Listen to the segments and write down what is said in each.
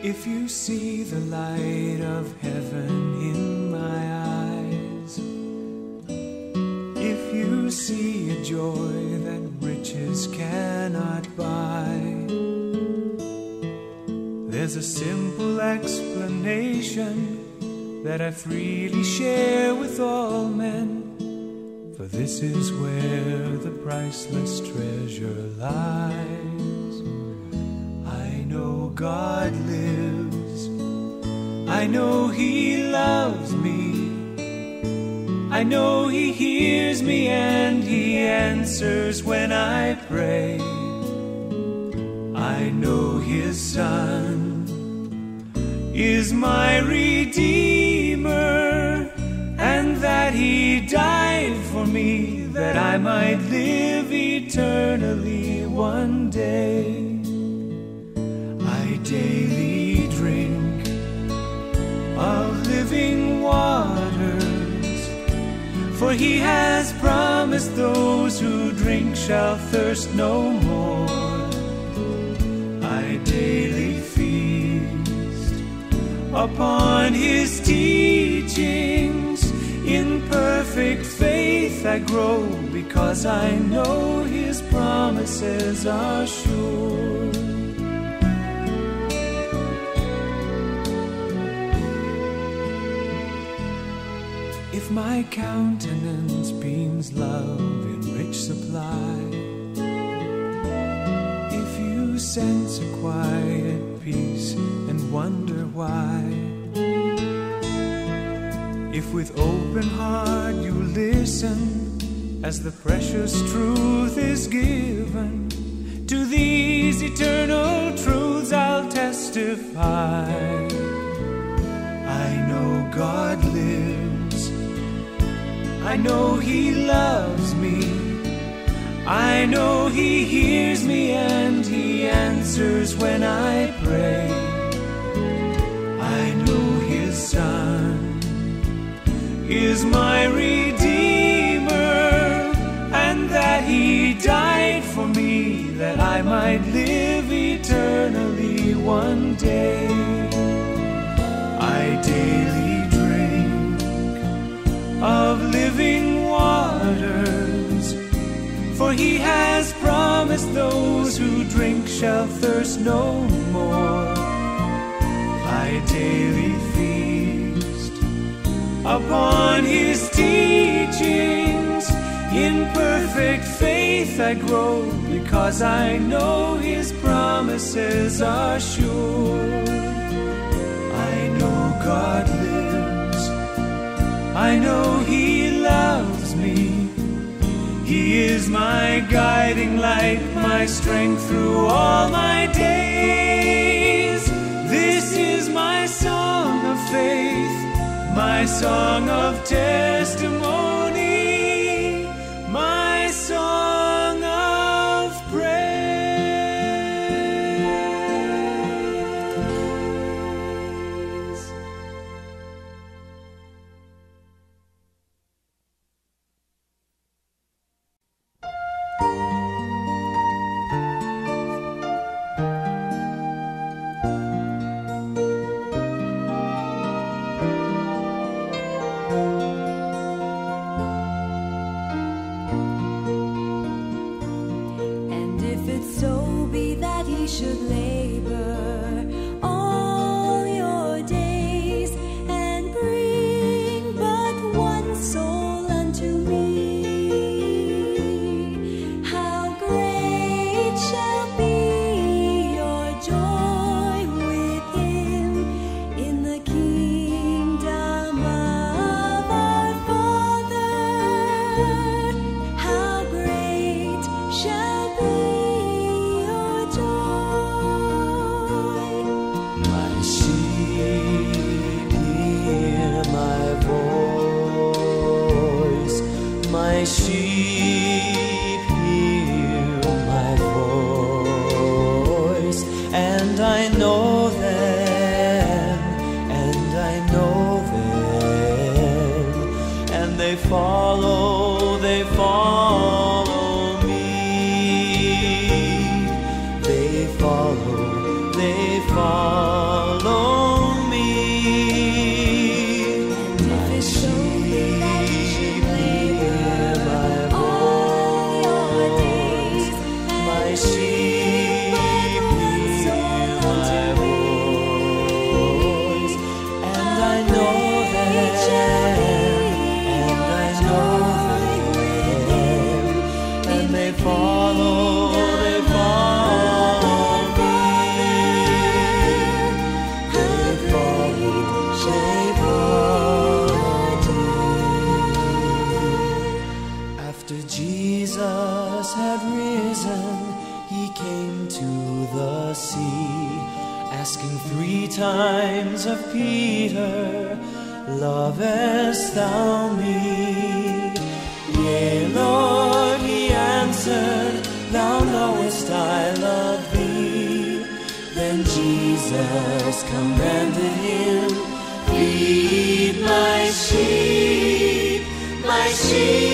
If you see the light of heaven in my eyes, if you see a joy that riches cannot buy, there's a simple explanation that I freely share with all men, for this is where the priceless treasure lies. God lives. I know He loves me. I know He hears me and He answers when I pray. I know His Son is my Redeemer and that He died for me that I might live eternally one day daily drink of living waters. For he has promised those who drink shall thirst no more. I daily feast upon his teachings. In perfect faith I grow because I know his promises are sure. If my countenance beams love in rich supply, if you sense a quiet peace and wonder why, if with open heart you listen as the precious truth is given, to these eternal truths I'll testify. I know God lives. I know He loves me. I know he hears me and he answers when I pray. I know his son is my redeemer and that he died for me that I might live eternally one day. I daily of living waters. For he has promised those who drink shall thirst no more. I daily feast upon his teachings. In perfect faith I grow because I know his promises are sure. I know God lives. I know he loves me. He is my guiding light, my strength through all my days. This is my song of faith, my song of testimony, follow, they follow thou me? Yea, Lord, he answered, Thou knowest I love thee. Then Jesus commanded him, Feed my sheep, my sheep.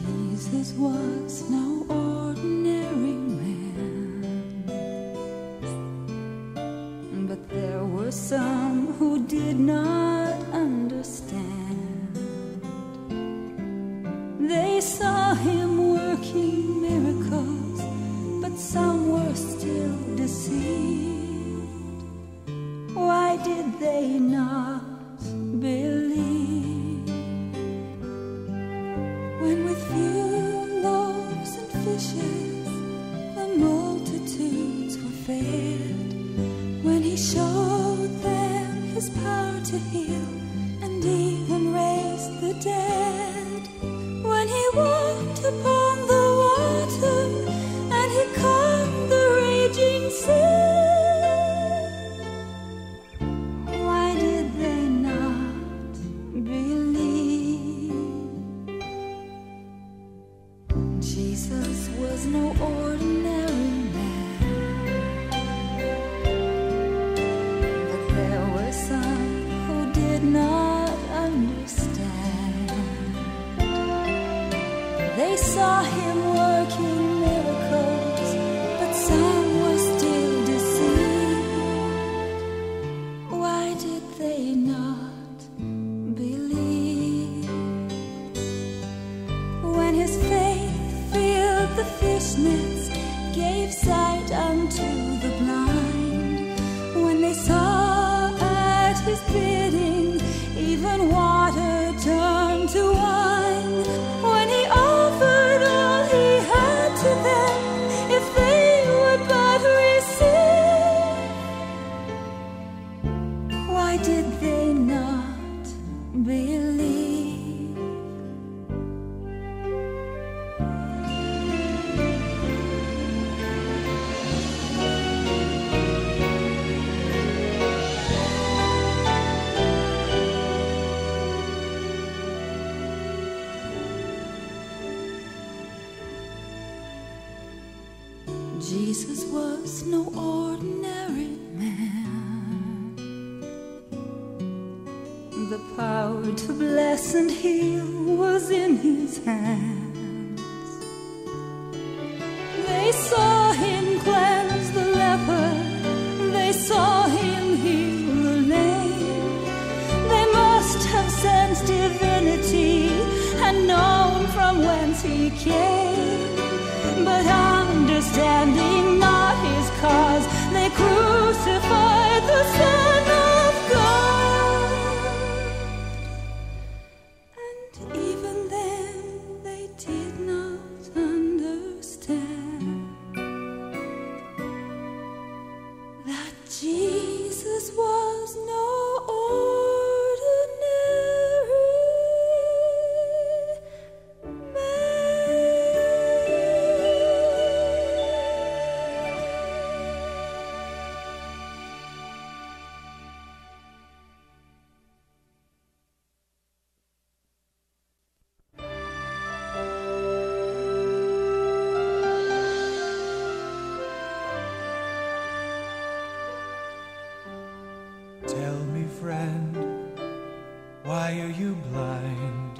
Jesus was no ordinary man, but there were some who did not not understand. They saw him The power to bless and heal was in his hands. They saw him cleanse the leper, they saw him heal the lame. They must have sensed divinity and known from whence he came. But understanding not his cause, they crucified the Son friend, why are you blind?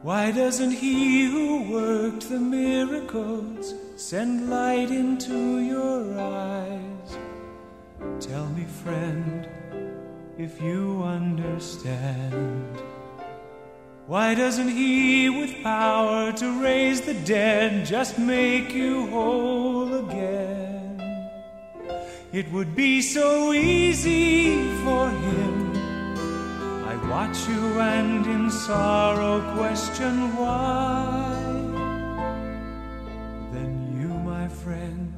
Why doesn't he who worked the miracles send light into your eyes? Tell me, friend, if you understand. Why doesn't he with power to raise the dead just make you whole? It would be so easy for him. I watch you and in sorrow question why. Then you, my friend,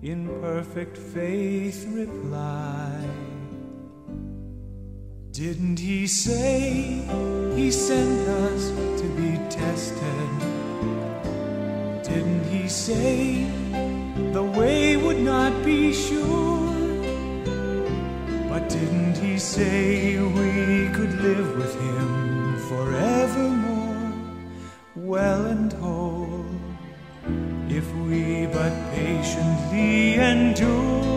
in perfect faith reply. Didn't he say he sent us to be tested? Didn't he say not be sure? But didn't he say we could live with him forevermore, well and whole, if we but patiently endure?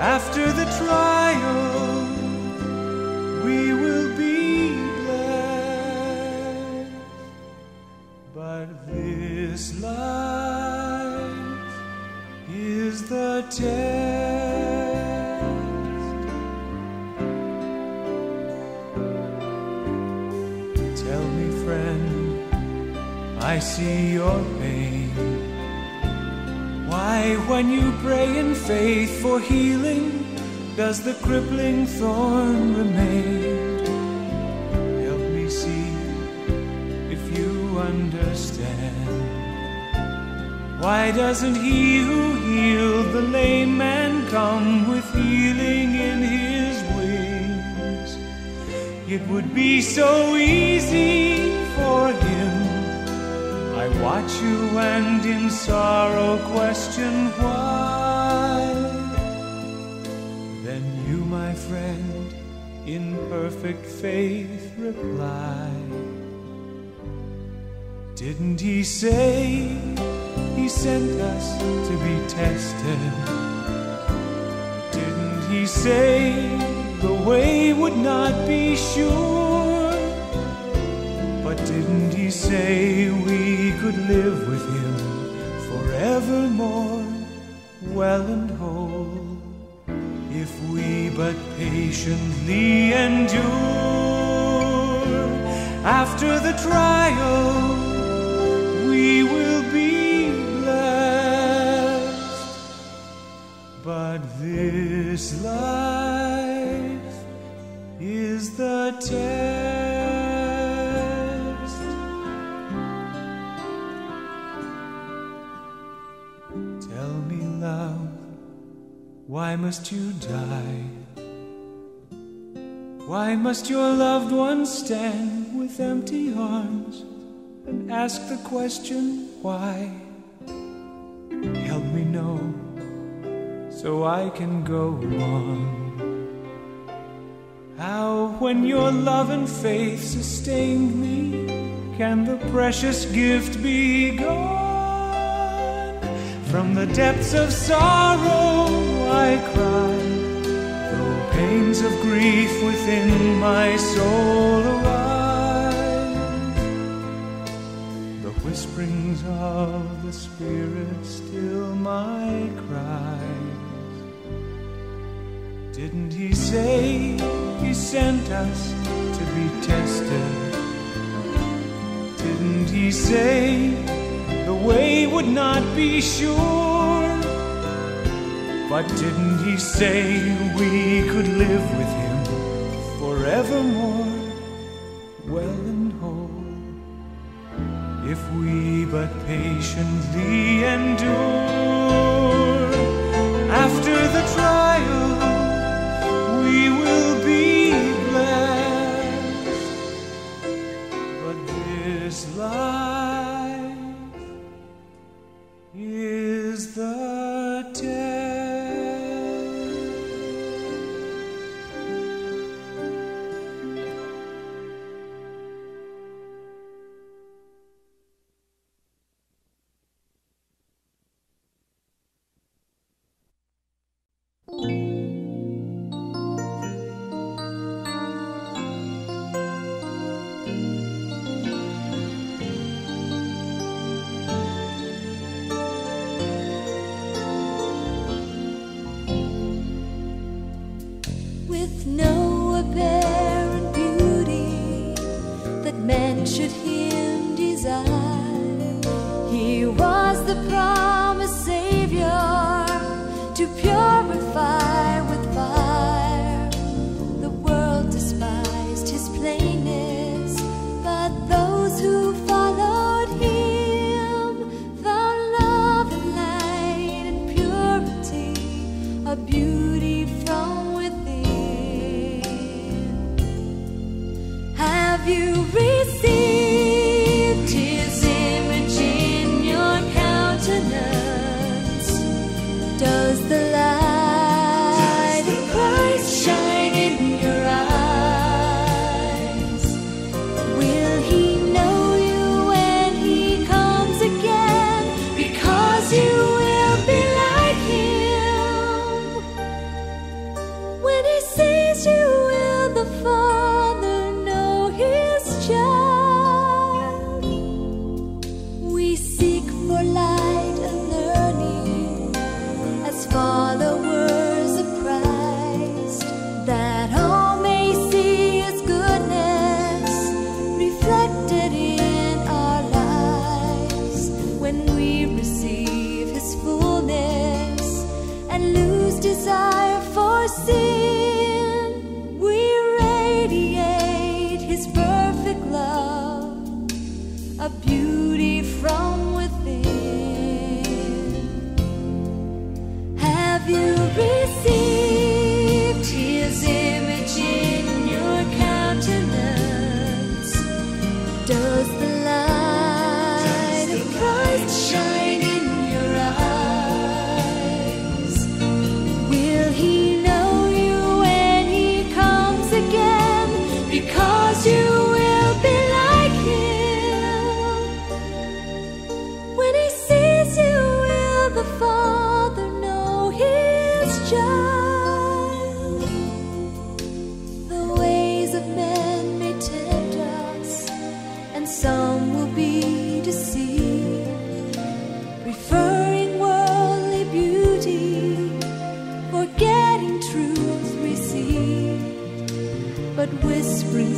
After the trial, we will be blessed. But this life Tell me, friend, I see your pain. Why, when you pray in faith for healing, does the crippling thorn remain? Why doesn't he who healed the lame man come with healing in his wings? It would be so easy for him. I watch you and in sorrow question why. Then you, my friend, in perfect faith reply. Didn't he say he sent us to be tested? Didn't he say the way would not be sure? But didn't he say we could live with him forevermore, well and whole, if we but patiently endure? After the trial, this life is the test. Tell me, love, why must you die? Why must your loved ones stand with empty arms and ask the question, why? So I can go on. How, when your love and faith sustained me, can the precious gift be gone? From the depths of sorrow I cry, though pains of grief within my soul arise. The whisperings of the Spirit still my cries. Didn't he say he sent us to be tested? Didn't he say the way would not be sure? But didn't he say we could live with him forevermore, well and whole, if we but patiently endure?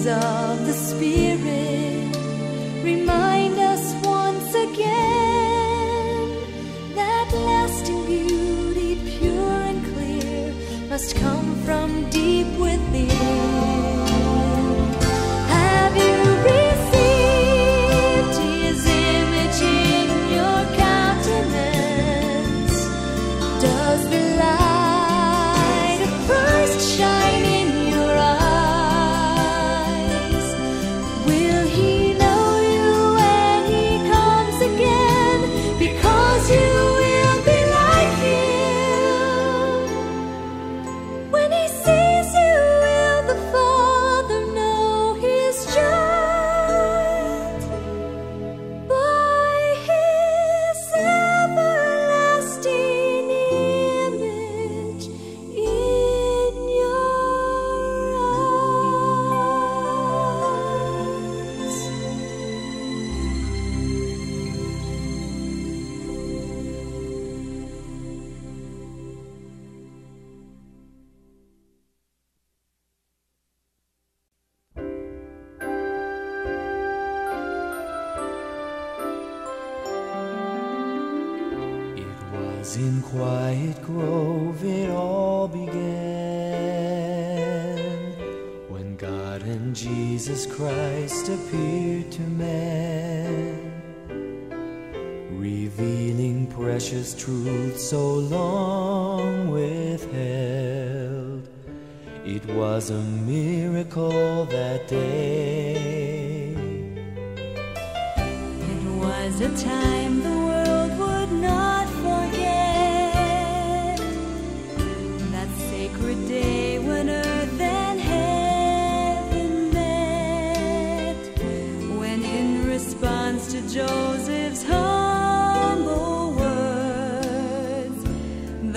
of the Spirit.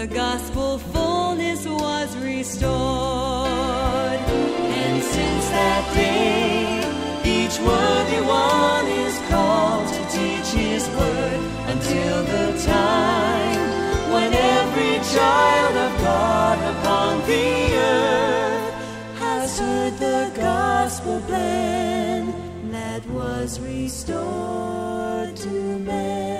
the gospel fullness was restored. And since that day, each worthy one is called to teach his word until the time when every child of God upon the earth has heard the gospel plan that was restored to man.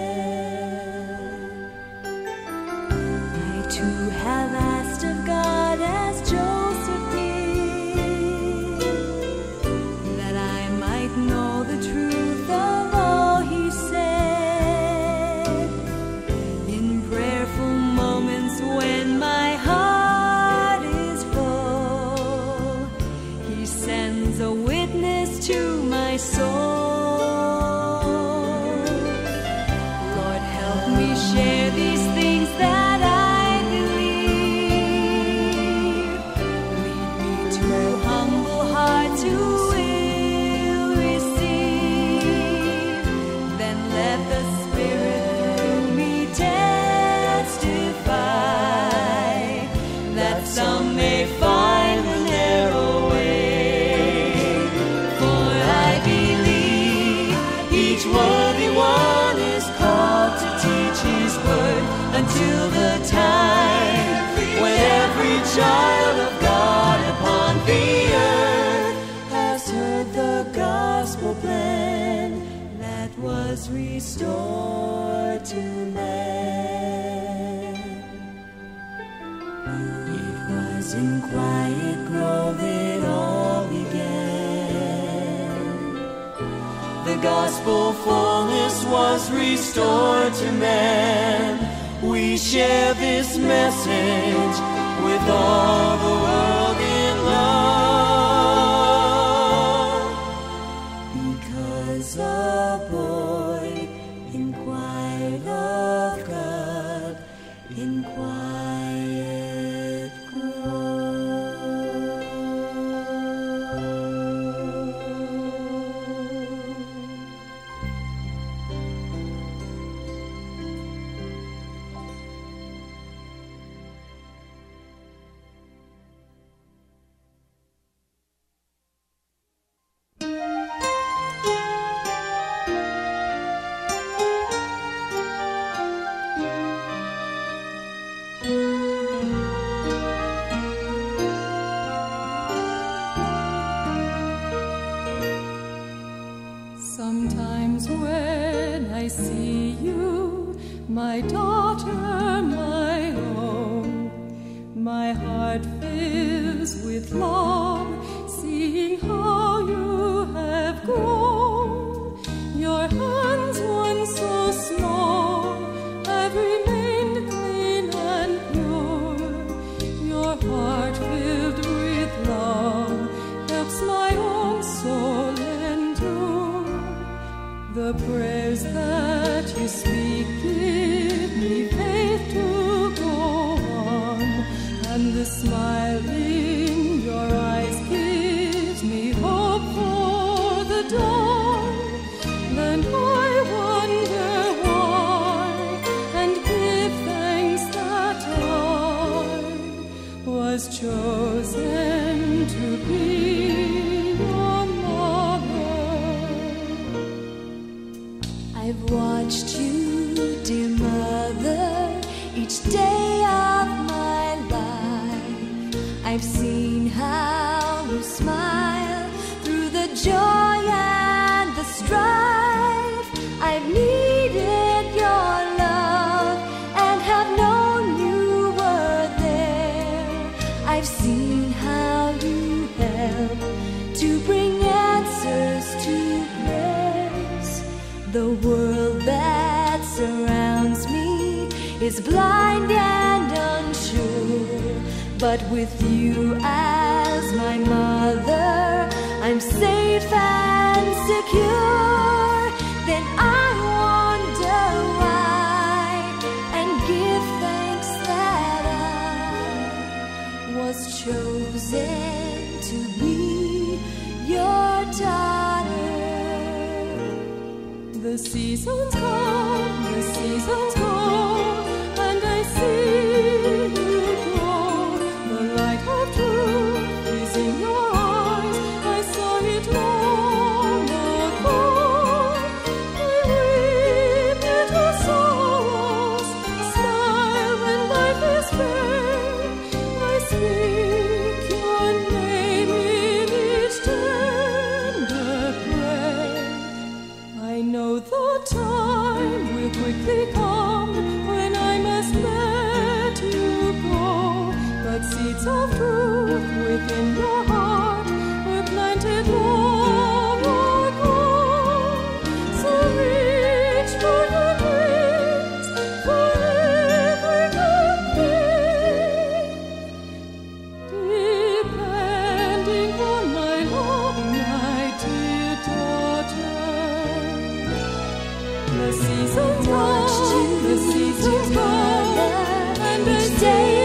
The The seasons go, the seasons go, and the day.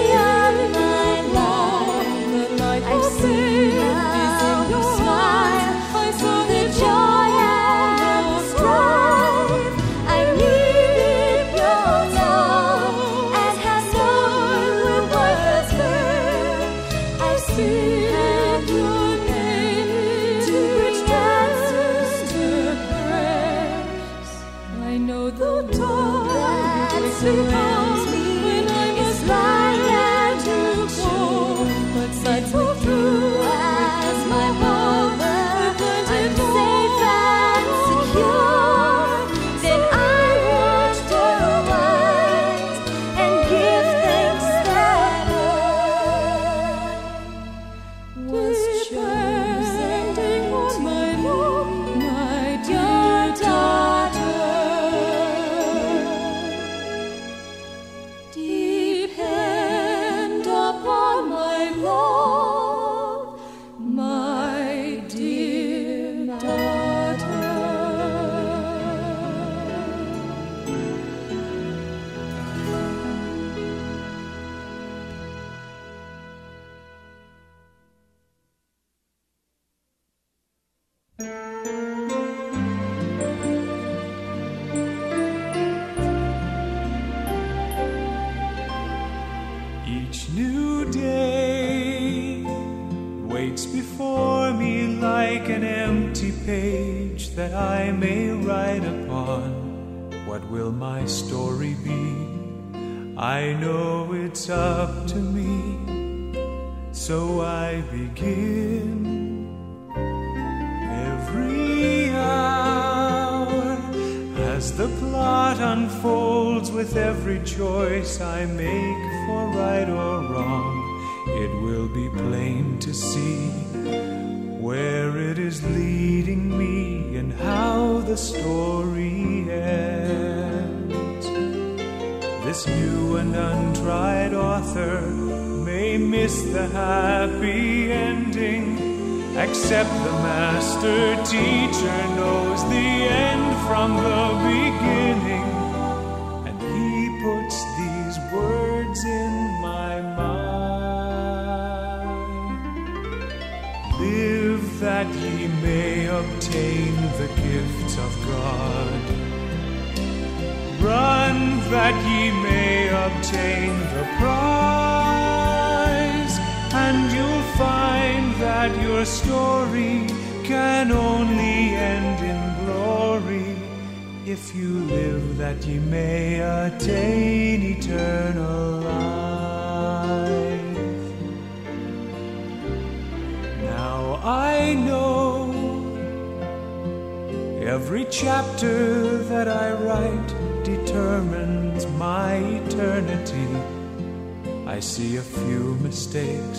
That I may write upon. What will my story be? I know it's up to me, so I begin. Every hour as the plot unfolds with every choice I make for right or wrong, it will be plain to see the happy ending, except the master teacher knows the end from the beginning, and he puts these words in my mind. Live that ye may obtain the gift of God. Run that ye may obtain the prize, find that your story can only end in glory if you live that ye may attain eternal life. Now I know every chapter that I write determines my eternity. I see a few mistakes,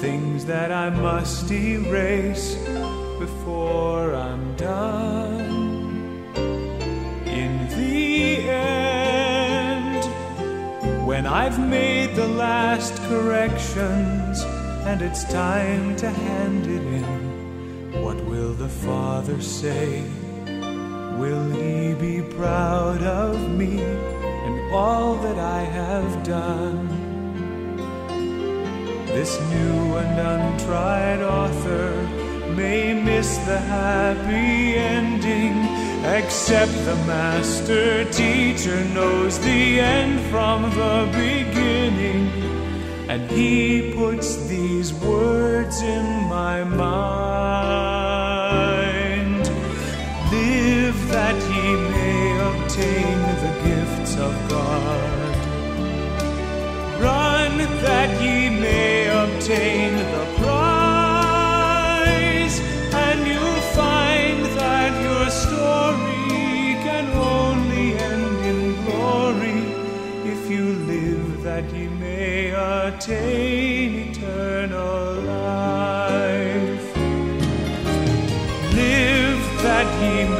things that I must erase before I'm done. In the end, when I've made the last corrections and it's time to hand it in, what will the Father say? Will he be proud of me and all that I have done? This new and untried author may miss the happy ending, except the master teacher knows the end from the beginning, and he puts these words in my mind. Live that ye may obtain the gifts of God. Run that ye may obtain the prize, and you'll find that your story can only end in glory if you live that ye may attain eternal life. Live that ye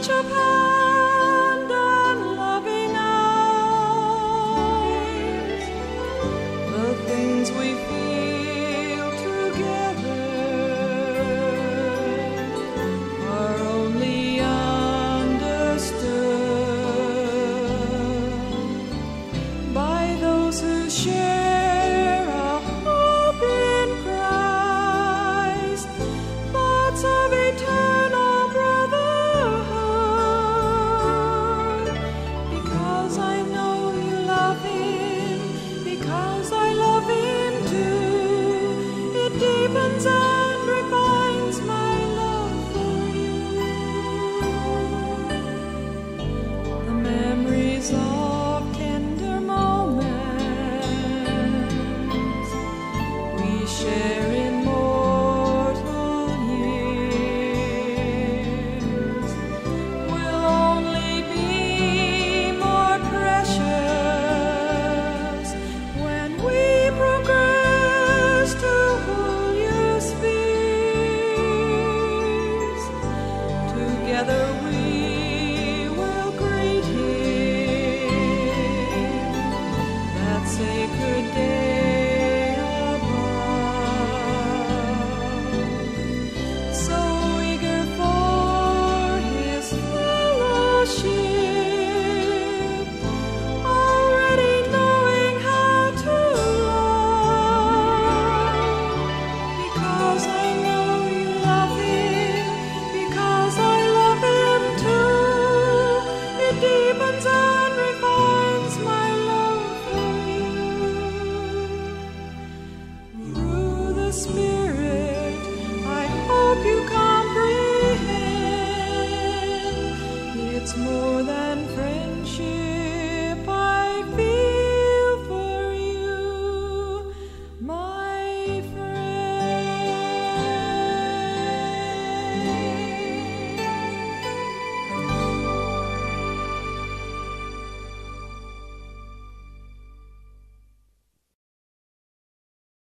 touch